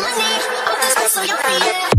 money. All this so you're free.